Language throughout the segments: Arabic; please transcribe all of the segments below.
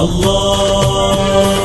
الله.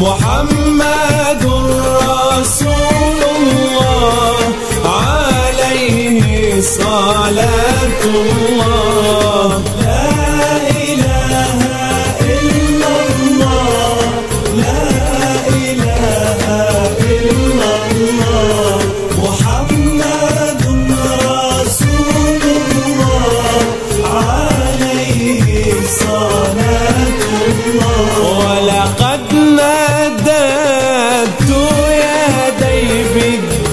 محمد رسول الله عليه صلاة الله. وهبتوا يا ديب الدين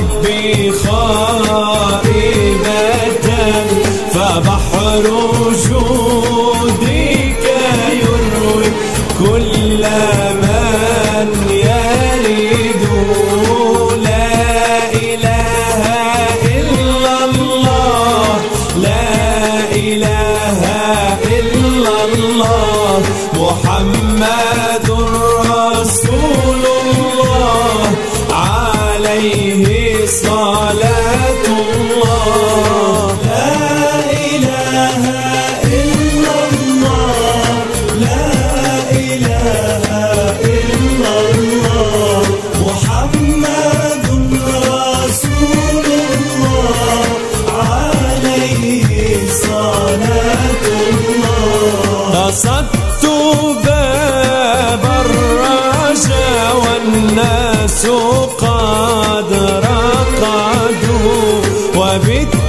ربي خائبة فبحر جودك يروي كل من يريد. لا إله إلا الله لا إله إلا الله. محمد I beat.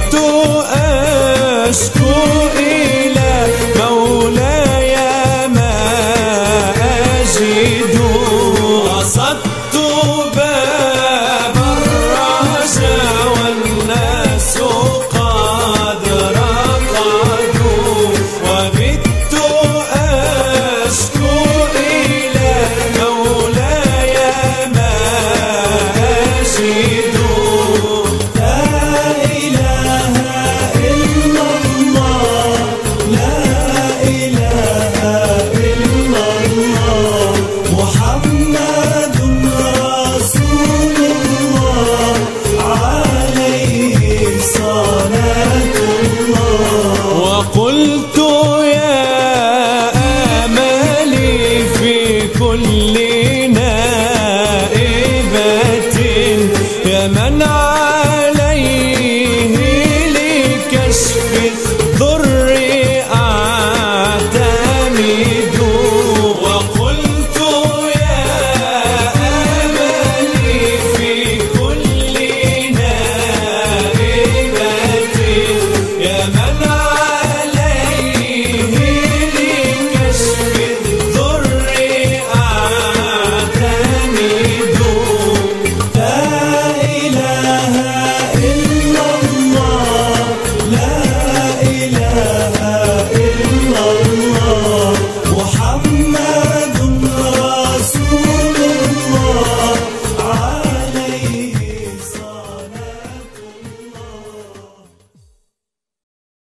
كل